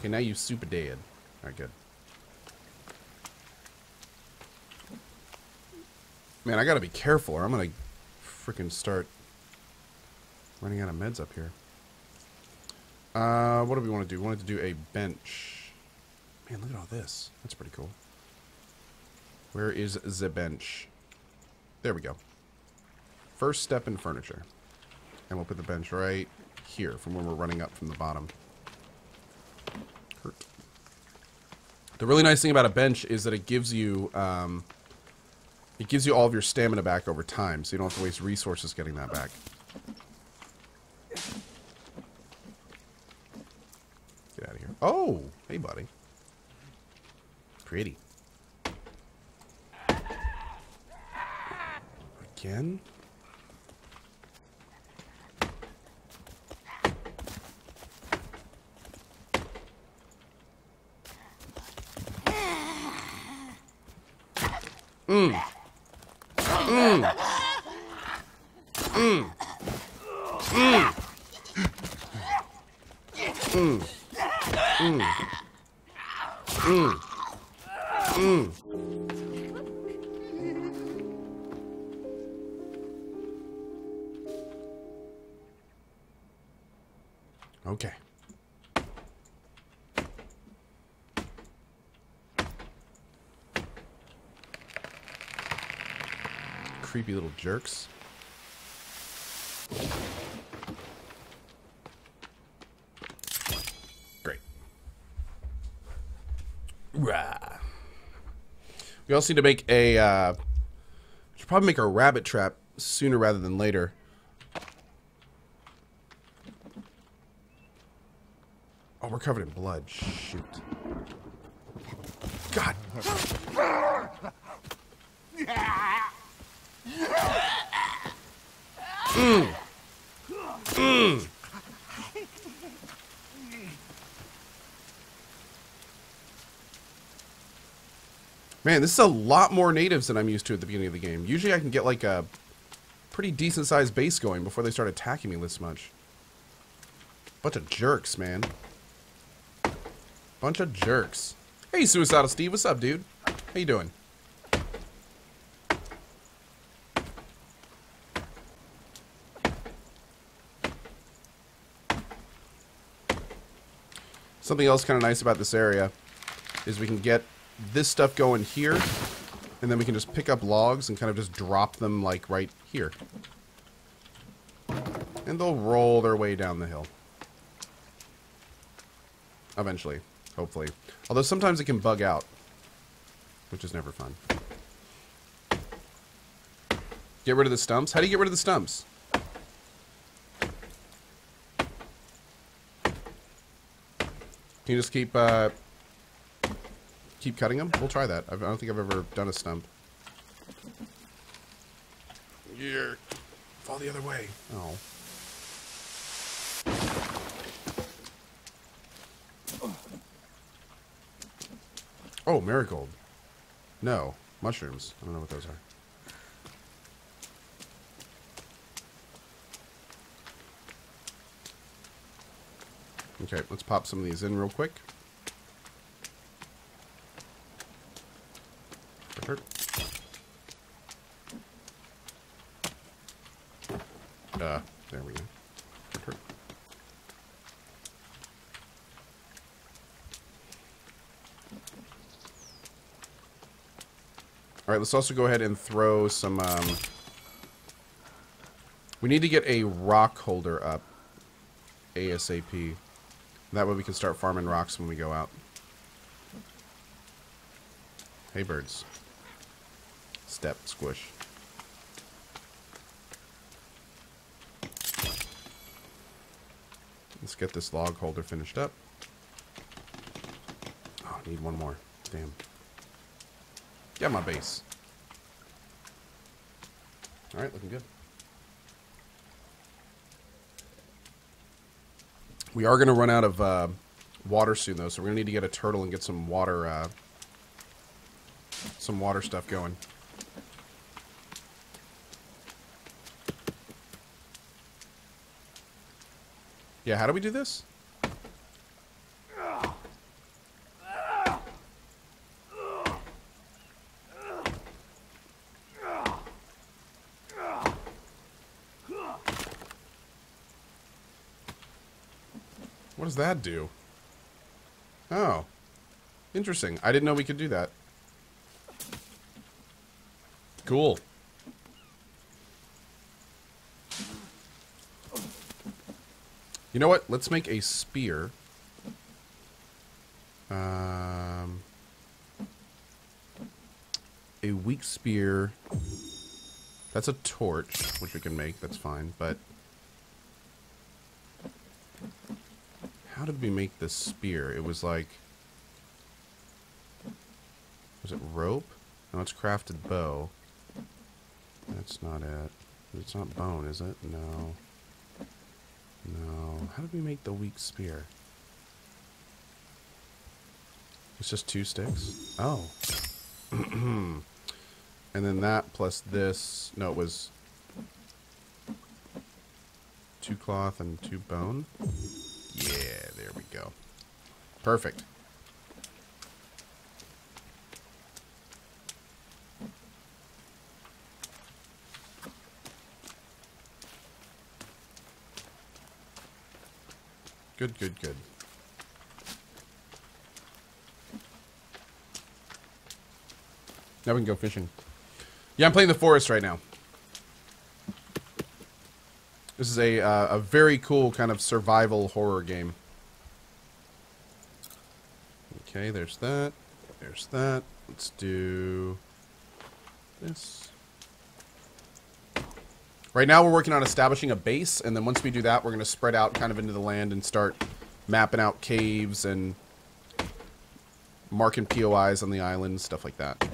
Okay, now you super dead. Alright, good. Man, I gotta be careful or I'm gonna freaking start running out of meds up here. Uh, what do we want to do? We wanted to do a bench. Man, look at all this. That's pretty cool. Where is the bench? There we go. First step in furniture. And we'll put the bench right here from where we're running up from the bottom. The really nice thing about a bench is that it gives you um, it gives you all of your stamina back over time, so you don't have to waste resources getting that back. Get out of here. Oh, hey, buddy. Pretty. Again? Mmm. Mmm. Mmm. Mmm. Mmm. Mmm. Mmm. Creepy little jerks. Great. Rah. We also need to make a, uh, should probably make a rabbit trap sooner rather than later. Oh, we're covered in blood. Shoot. God. Mm. Mm. Man, this is a lot more natives than I'm used to at the beginning of the game. Usually I can get like a pretty decent sized base going before they start attacking me this much. Bunch of jerks, man. Bunch of jerks. Hey, Suicidal Steve, what's up, dude? How you doing? Something else kind of nice about this area is we can get this stuff going here, and then we can just pick up logs and kind of just drop them, like, right here. And they'll roll their way down the hill. Eventually. Hopefully. Although sometimes it can bug out. Which is never fun. Get rid of the stumps? How do you get rid of the stumps? Can you just keep, uh... Keep cutting them? We'll try that. I don't think I've ever done a stump. Yeah. Fall the other way. Oh. Oh, marigold. No. Mushrooms. I don't know what those are. Okay, let's pop some of these in real quick. Uh, there we go. All right, let's also go ahead and throw some, um, we need to get a rock holder up ASAP. That way we can start farming rocks when we go out. Hey, birds. Step, squish. Let's get this log holder finished up. Oh, I need one more. Damn. Get my base. Alright, looking good. We are going to run out of uh, water soon, though, so we're going to need to get a turtle and get some water, uh, some water stuff going. Yeah, how do we do this? Does that do? Oh. Interesting. I didn't know we could do that. Cool. You know what? Let's make a spear. Um, a weak spear. That's a torch, which we can make. That's fine. But how did we make this spear? It was like... Was it rope? No, it's crafted bow. That's not it. It's not bone, is it? No. No. How did we make the weak spear? It's just two sticks? Oh. and then that plus this. No, it was two cloth and two bone. Yeah, there we go. Perfect. Good, good, good. Now we can go fishing. Yeah, I'm playing the forest right now. This is a uh, a very cool kind of survival horror game. Okay, there's that. There's that. Let's do this. Right now we're working on establishing a base, and then once we do that, we're going to spread out kind of into the land and start mapping out caves and marking POIs on the island, stuff like that.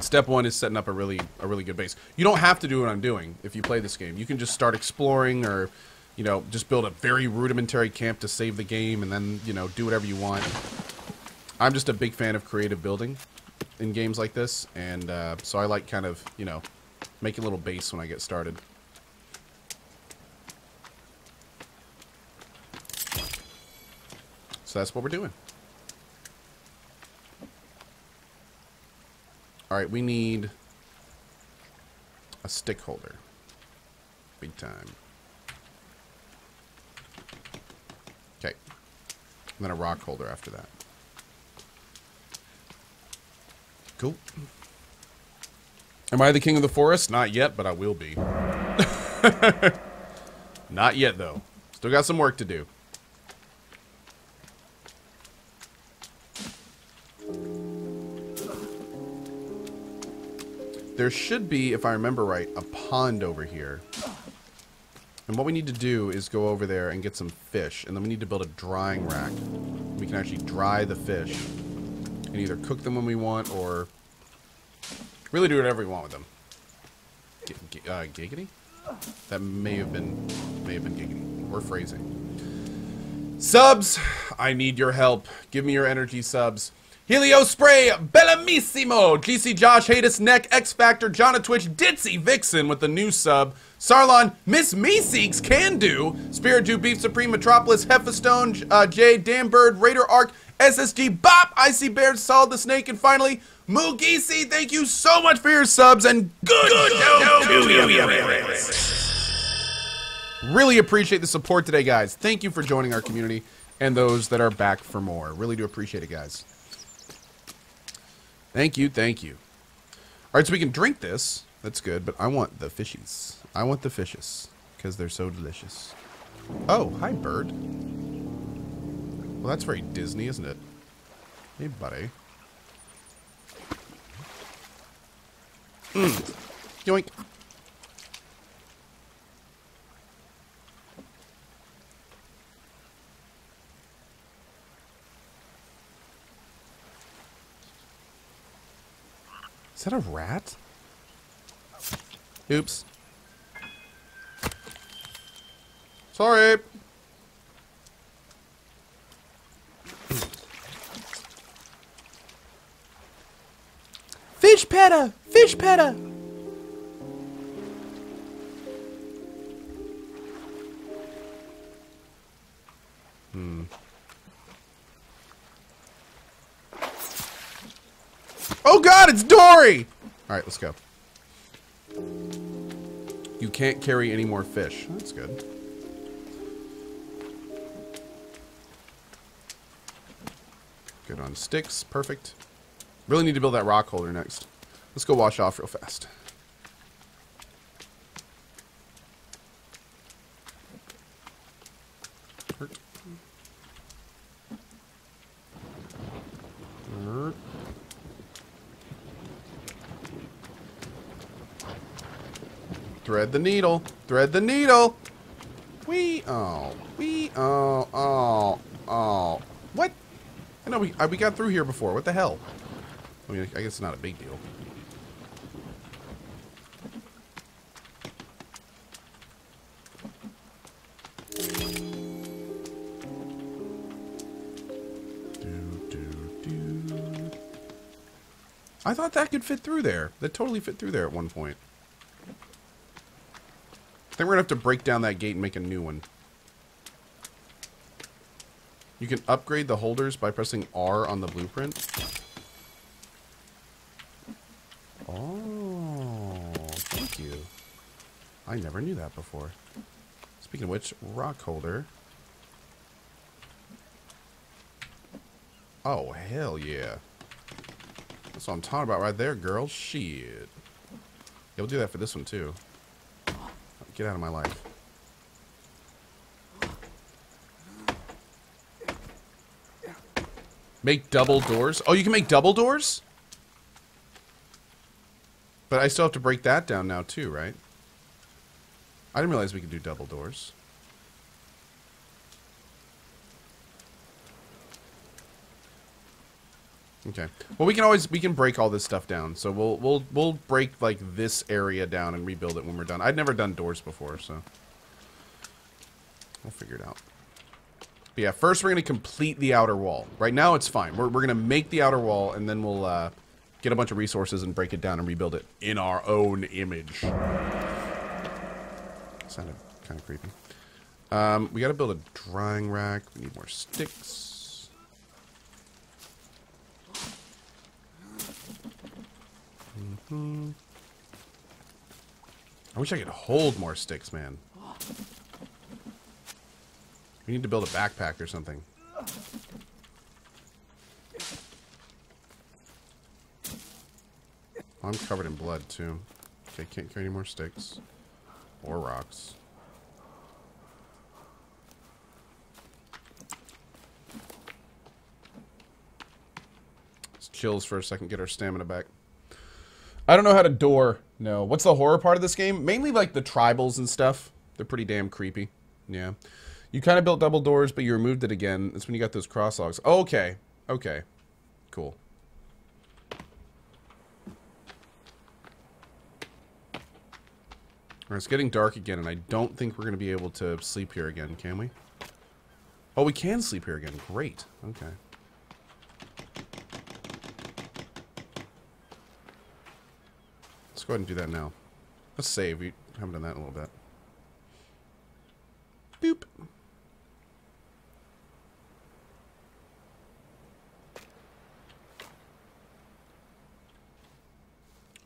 Step one is setting up a really a really good base. You don't have to do what I'm doing if you play this game. You can just start exploring or, you know, just build a very rudimentary camp to save the game and then, you know, do whatever you want. I'm just a big fan of creative building in games like this, and uh, so I like kind of, you know, Make a little base when I get started. So that's what we're doing. Alright, we need a stick holder. Big time. Okay. And then a rock holder after that. Cool. Am I the king of the forest? Not yet, but I will be. Not yet, though. Still got some work to do. There should be, if I remember right, a pond over here. And what we need to do is go over there and get some fish. And then we need to build a drying rack. We can actually dry the fish. And either cook them when we want or Really do whatever we want with them. G uh, giggity? That may have been, may have been giggity. Or phrasing. Subs! I need your help. Give me your energy subs. Helio Spray, Bellamissimo, GC Josh, Hadis, Neck, X Factor, Jonna Twitch, Ditzy, Vixen with the new sub, Sarlon, Miss Meeseeks, Can Do, Spirit Jew, Beef Supreme, Metropolis, Heffastone, uh, Jay, Bird, Raider Arc, SSG, Bop, Icy Bear, Solid the Snake, and finally, Mugisi, thank you so much for your subs and good, good no, no, no, no, Really appreciate the support today, guys. Thank you for joining our community and those that are back for more. Really do appreciate it, guys. Thank you, thank you. All right, so we can drink this. That's good, but I want the fishies. I want the fishes because they're so delicious. Oh, hi, bird. Well, that's very Disney, isn't it? Hey, buddy. Mm. Yoink. Is that a rat? Oops. Sorry. Fish peta! Fish peta! It's Dory! All right, let's go. You can't carry any more fish. That's good. Good on sticks. Perfect. Really need to build that rock holder next. Let's go wash off real fast. Hurt. Hurt. Thread the needle. Thread the needle. We oh we oh oh oh what? I know we uh, we got through here before. What the hell? I mean, I guess it's not a big deal. I thought that could fit through there. That totally fit through there at one point. I think we're to have to break down that gate and make a new one. You can upgrade the holders by pressing R on the blueprint. Oh, thank you. I never knew that before. Speaking of which, rock holder. Oh, hell yeah. That's what I'm talking about right there, girl. Shit. Yeah, we'll do that for this one, too. Get out of my life. Make double doors? Oh, you can make double doors? But I still have to break that down now, too, right? I didn't realize we could do double doors. Okay. Well, we can always we can break all this stuff down. So we'll we'll we'll break like this area down and rebuild it when we're done. I'd never done doors before, so we'll figure it out. But yeah, first we're gonna complete the outer wall. Right now it's fine. We're we're gonna make the outer wall and then we'll uh, get a bunch of resources and break it down and rebuild it in our own image. Sounded kind of creepy. Um, we gotta build a drying rack. We need more sticks. I wish I could hold more sticks, man. We need to build a backpack or something. I'm covered in blood, too. Okay, can't carry any more sticks. Or rocks. Let's chills for a second, get our stamina back. I don't know how to door. No. What's the horror part of this game? Mainly like the tribals and stuff. They're pretty damn creepy. Yeah. You kind of built double doors, but you removed it again. That's when you got those cross logs. Okay. Okay. Cool. Right, it's getting dark again, and I don't think we're going to be able to sleep here again, can we? Oh, we can sleep here again. Great. Okay. Go ahead and do that now. Let's save. We haven't done that in a little bit. Boop.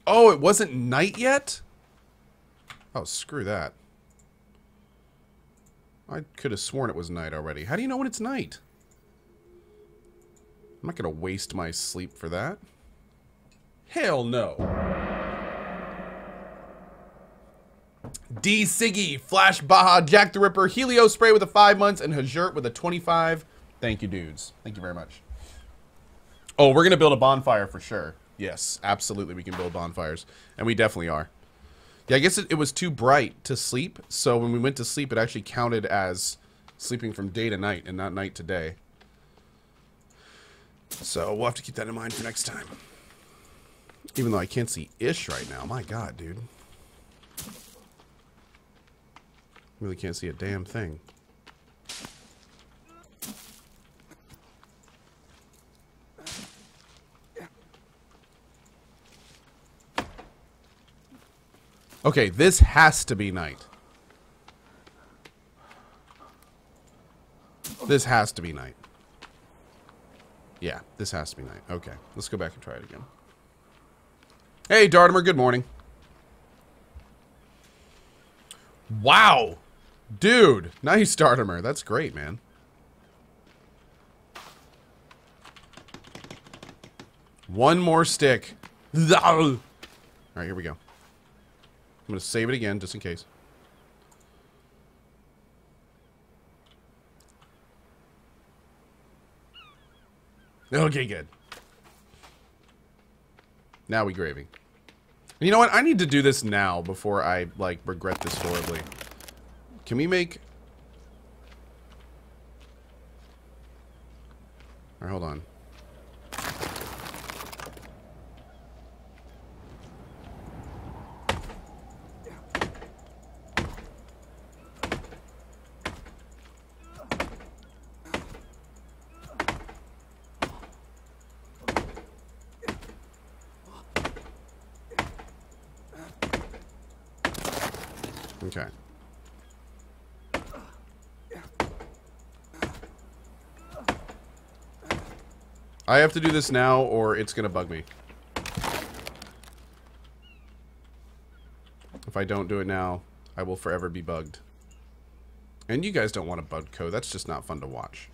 Oh, it wasn't night yet? Oh, screw that. I could have sworn it was night already. How do you know when it's night? I'm not going to waste my sleep for that. Hell no. D Siggy, Flash Baja, Jack the Ripper, Helio Spray with a 5 months, and Hajert with a 25. Thank you, dudes. Thank you very much. Oh, we're going to build a bonfire for sure. Yes, absolutely we can build bonfires. And we definitely are. Yeah, I guess it, it was too bright to sleep, so when we went to sleep, it actually counted as sleeping from day to night and not night to day. So we'll have to keep that in mind for next time. Even though I can't see Ish right now. My god, dude. Really can't see a damn thing. Okay, this has to be night. This has to be night. Yeah, this has to be night. Okay, let's go back and try it again. Hey, Dartimer, good morning. Wow. Dude, nice Dartimer. That's great, man. One more stick. All right, here we go. I'm going to save it again, just in case. Okay, good. Now we gravy. You know what? I need to do this now before I, like, regret this horribly. Can we make... Alright, hold on. Okay. I have to do this now or it's going to bug me. If I don't do it now, I will forever be bugged. And you guys don't want a bug code. That's just not fun to watch.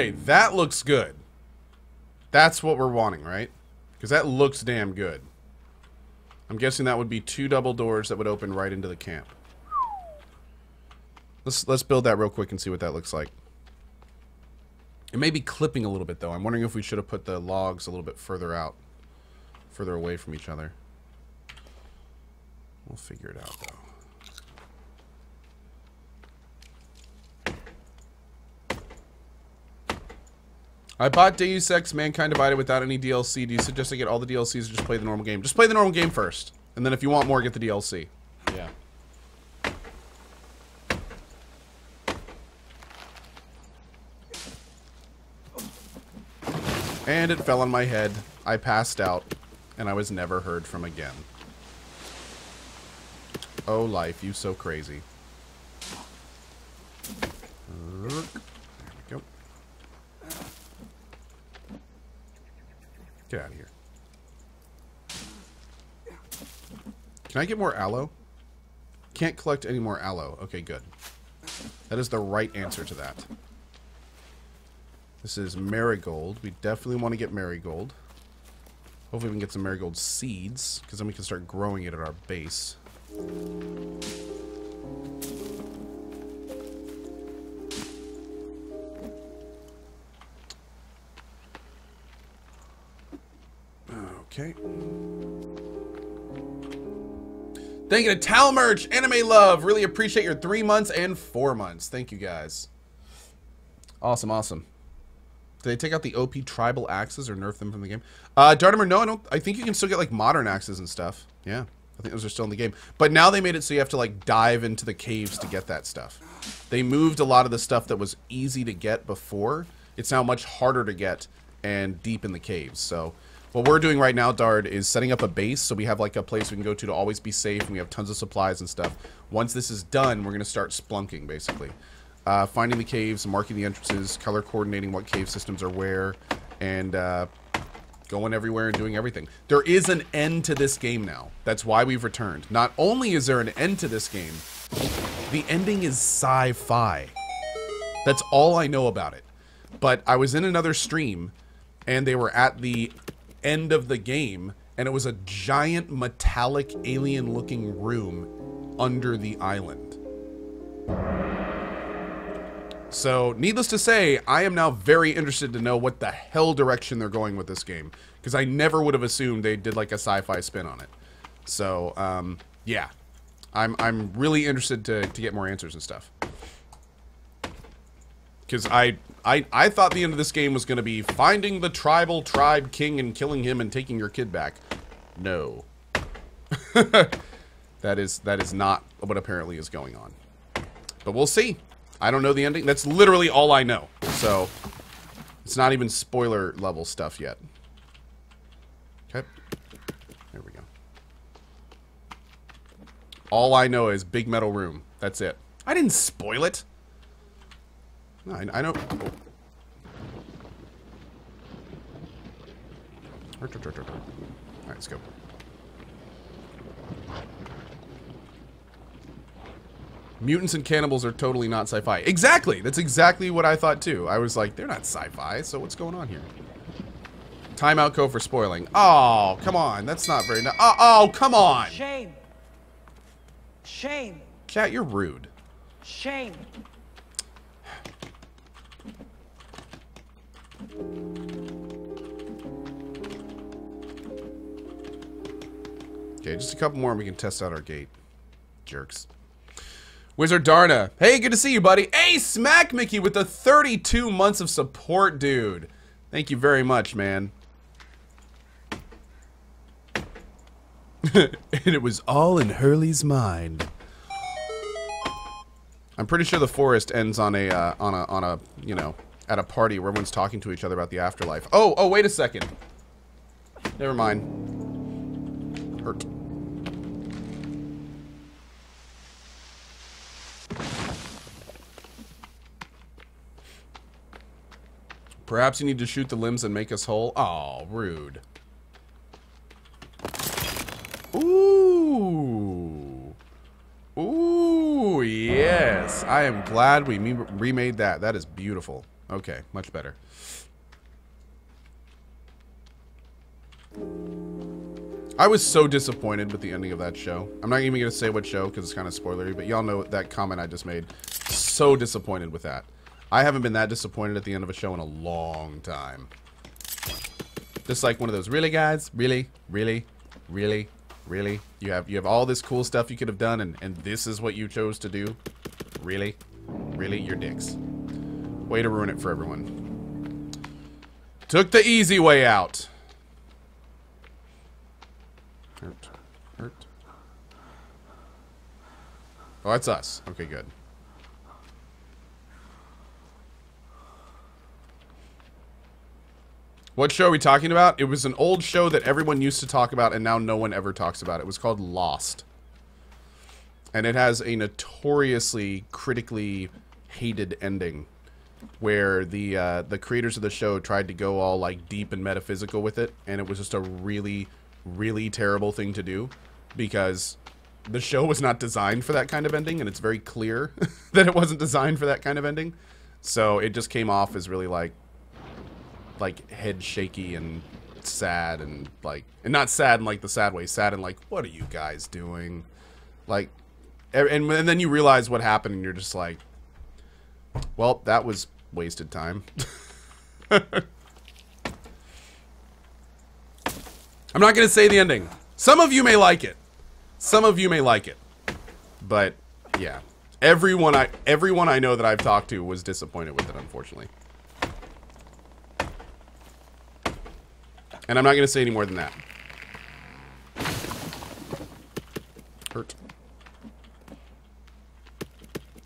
Okay, that looks good. That's what we're wanting, right? Because that looks damn good. I'm guessing that would be two double doors that would open right into the camp. Let's let's build that real quick and see what that looks like. It may be clipping a little bit though. I'm wondering if we should have put the logs a little bit further out, further away from each other. We'll figure it out though. I bought Deus Ex Mankind Divided without any DLC. Do you suggest I get all the DLCs or just play the normal game? Just play the normal game first. And then if you want more, get the DLC. Yeah. And it fell on my head. I passed out. And I was never heard from again. Oh, life, you so crazy. There we go. Get out of here. Can I get more aloe? Can't collect any more aloe. Okay, good. That is the right answer to that. This is marigold. We definitely want to get marigold. Hopefully we can get some marigold seeds, because then we can start growing it at our base. Okay. Thank you to Tal Merch, Anime Love. Really appreciate your three months and four months. Thank you guys. Awesome, awesome. Did they take out the OP tribal axes or nerf them from the game? Uh, Dartimer, no, I don't. I think you can still get like modern axes and stuff. Yeah, I think those are still in the game. But now they made it so you have to like dive into the caves to get that stuff. They moved a lot of the stuff that was easy to get before. It's now much harder to get and deep in the caves. So what we're doing right now, Dard, is setting up a base so we have like a place we can go to to always be safe and we have tons of supplies and stuff. Once this is done, we're going to start splunking, basically. Uh, finding the caves, marking the entrances, color coordinating what cave systems are where, and uh, going everywhere and doing everything. There is an end to this game now. That's why we've returned. Not only is there an end to this game, the ending is sci-fi. That's all I know about it. But I was in another stream, and they were at the end of the game, and it was a giant metallic alien looking room under the island. So, needless to say, I am now very interested to know what the hell direction they're going with this game. Because I never would have assumed they did like a sci-fi spin on it. So, um, yeah. I'm, I'm really interested to, to get more answers and stuff. Because I, I, I thought the end of this game was going to be finding the tribal tribe king and killing him and taking your kid back. No. that is that is not what apparently is going on. But we'll see. I don't know the ending. That's literally all I know. So, it's not even spoiler level stuff yet. Okay. There we go. All I know is big metal room. That's it. I didn't spoil it. No, I, I know. Oh. Hurt, hurt, hurt, hurt, hurt. All right, let's go. Mutants and cannibals are totally not sci-fi. Exactly. That's exactly what I thought too. I was like, they're not sci-fi. So what's going on here? Timeout code for spoiling. Oh, come on. That's not very nice. Oh, uh, oh, come on. Shame. Shame. Cat, you're rude. Shame. Okay, just a couple more and we can test out our gate. Jerks. Wizard Darna. Hey, good to see you, buddy. Hey, Smack Mickey with the 32 months of support, dude. Thank you very much, man. and it was all in Hurley's mind. I'm pretty sure the forest ends on a uh, on a on a you know at a party where everyone's talking to each other about the afterlife. Oh oh wait a second. Never mind. Hurt. Perhaps you need to shoot the limbs and make us whole. Oh, rude. Ooh. Ooh, yes. I am glad we remade that. That is beautiful. Okay, much better. I was so disappointed with the ending of that show. I'm not even going to say what show because it's kind of spoilery, but y'all know that comment I just made. So disappointed with that. I haven't been that disappointed at the end of a show in a long time. Just like one of those, really guys? Really? Really? Really? Really? You have you have all this cool stuff you could have done and, and this is what you chose to do? Really? Really? You're dicks. Way to ruin it for everyone. Took the easy way out. Hurt. Hurt. Oh, that's us. Okay, good. What show are we talking about? It was an old show that everyone used to talk about and now no one ever talks about. It was called Lost. And it has a notoriously critically hated ending where the uh, the creators of the show tried to go all like deep and metaphysical with it and it was just a really really terrible thing to do because the show was not designed for that kind of ending and it's very clear that it wasn't designed for that kind of ending. So it just came off as really like like head shaky and sad and like and not sad in like the sad way sad and like what are you guys doing like and, and then you realize what happened and you're just like well that was wasted time. I'm not gonna say the ending. Some of you may like it. Some of you may like it. But yeah. Everyone i everyone i know that i've talked to was disappointed with it unfortunately. And I'm not going to say any more than that.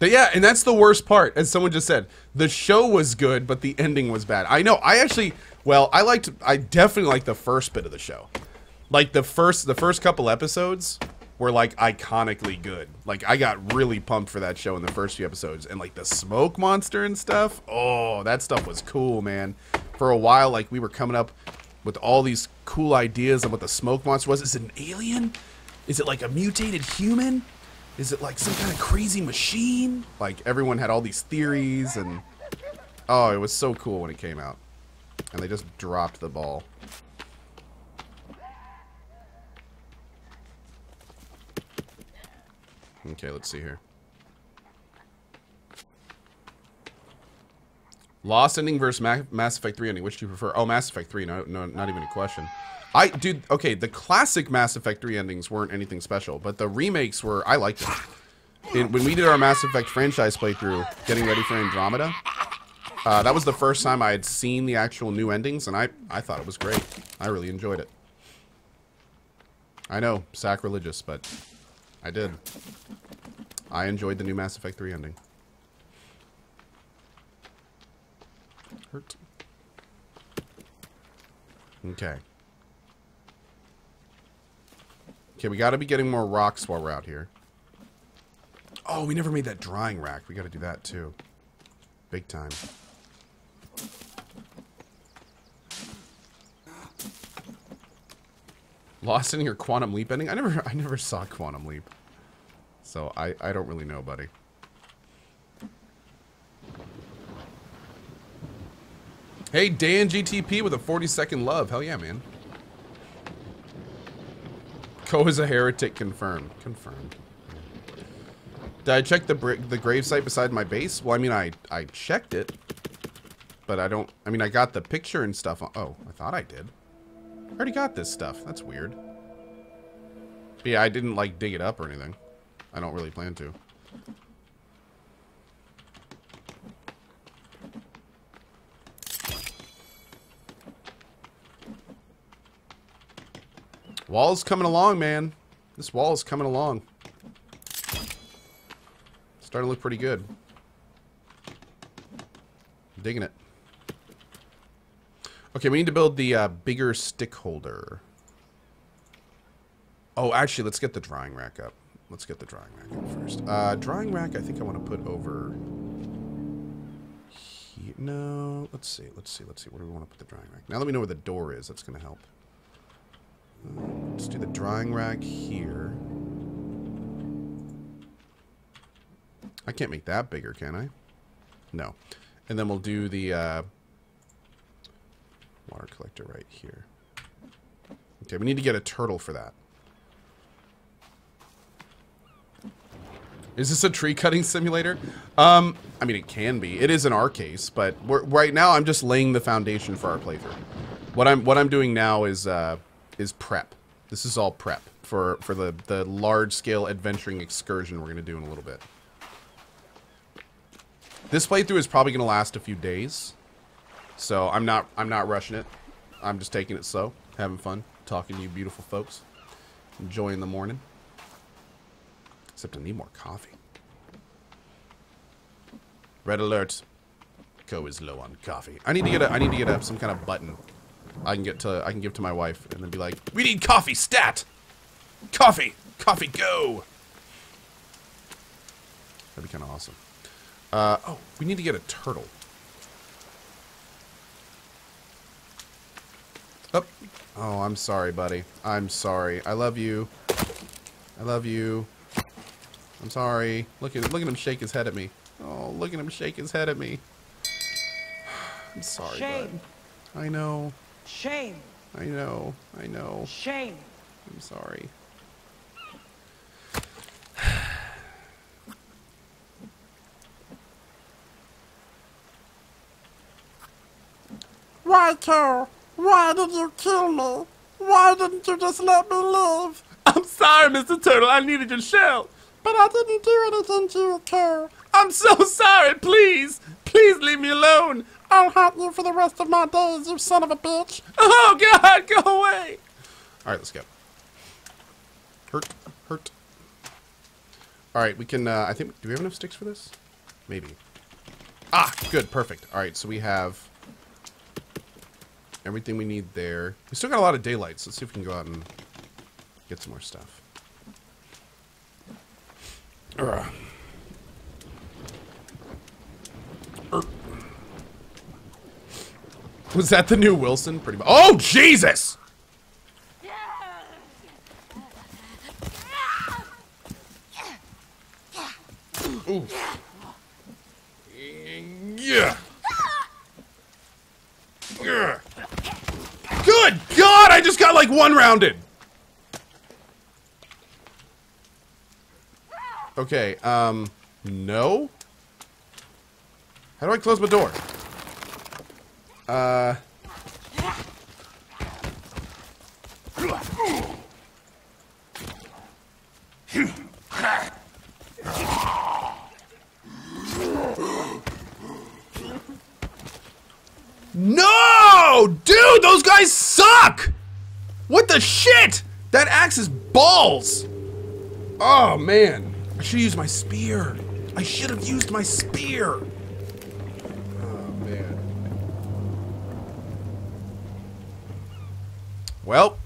But yeah, and that's the worst part, as someone just said. The show was good, but the ending was bad. I know, I actually, well, I liked, I definitely liked the first bit of the show. Like, the first, the first couple episodes were, like, iconically good. Like, I got really pumped for that show in the first few episodes. And, like, the smoke monster and stuff, oh, that stuff was cool, man. For a while, like, we were coming up with all these cool ideas of what the smoke monster was. Is it an alien? Is it like a mutated human? Is it like some kind of crazy machine? Like everyone had all these theories and oh, it was so cool when it came out. And they just dropped the ball. Okay, let's see here. Lost ending versus Ma Mass Effect 3 ending. Which do you prefer? Oh, Mass Effect 3. No, no, not even a question. I, dude, okay, the classic Mass Effect 3 endings weren't anything special, but the remakes were, I liked them. It, when we did our Mass Effect franchise playthrough, getting ready for Andromeda, uh, that was the first time I had seen the actual new endings, and I, I thought it was great. I really enjoyed it. I know, sacrilegious, but I did. I enjoyed the new Mass Effect 3 ending. Hurt. Okay. Okay, we gotta be getting more rocks while we're out here. Oh, we never made that drying rack. We gotta do that too. Big time. Lost in your Quantum Leap ending? I never I never saw Quantum Leap. So I, I don't really know, buddy. Hey, Dan GTP with a 40 second love. Hell yeah, man. Cohh is a heretic confirmed. Confirmed. Did I check the the grave site beside my base? Well, I mean, I I checked it, but I don't. I mean, I got the picture and stuff. oh, I thought I did. I already got this stuff. That's weird. But yeah, I didn't like dig it up or anything. I don't really plan to. Wall's coming along, man. This wall is coming along. Starting to look pretty good. Digging it. Okay, we need to build the uh, bigger stick holder. Oh, actually, let's get the drying rack up. Let's get the drying rack up first. Uh, drying rack, I think I want to put over... Here. No, let's see, let's see, let's see. Where do we want to put the drying rack? Now that we know where the door is, that's going to help. Let's do the drying rack here. I can't make that bigger, can I? No. And then we'll do the uh, water collector right here. Okay, we need to get a turtle for that. Is this a tree cutting simulator? Um, I mean, it can be. It is in our case, but right now I'm just laying the foundation for our playthrough. What I'm what I'm doing now is uh, is prep. This is all prep for for the the large scale adventuring excursion we're gonna do in a little bit. This playthrough is probably gonna last a few days, so I'm not I'm not rushing it. I'm just taking it slow, having fun, talking to you beautiful folks, enjoying the morning. Except I need more coffee. Red alert. Cohh is low on coffee. I need to get a I need to get up some kind of button I can get to I can give to my wife and then be like, "We need coffee stat. Coffee. Coffee go." That'd be kind of awesome. Uh, oh, we need to get a turtle. Oh. Oh, I'm sorry, buddy. I'm sorry. I love you. I love you. I'm sorry. Look at look at him shake his head at me. Oh, look at him shake his head at me. I'm sorry, Shame. bud. I know. Shame. I know. I know. Shame. I'm sorry. Why, Carol? Why did you kill me? Why didn't you just let me live? I'm sorry, Mr. Turtle. I needed your shell. But I didn't do anything to you, Carol. I'm so sorry. Please, please leave me alone. I'll haunt you for the rest of my days, you son of a bitch. Oh, God, go away. All right, let's go. Hurt, hurt. All right, we can, uh, I think, do we have enough sticks for this? Maybe. Ah, good, perfect. All right, so we have everything we need there. We still got a lot of daylight, so let's see if we can go out and get some more stuff. Ugh. Was that the new Wilson? Pretty much. Oh, Jesus! Ooh. Yeah. Good God! I just got like one rounded. Okay, um, no? How do I close my door? Uh... No! Dude, those guys suck! What the shit? That axe is balls! Oh, man. I should used my spear. I should have used my spear. Well,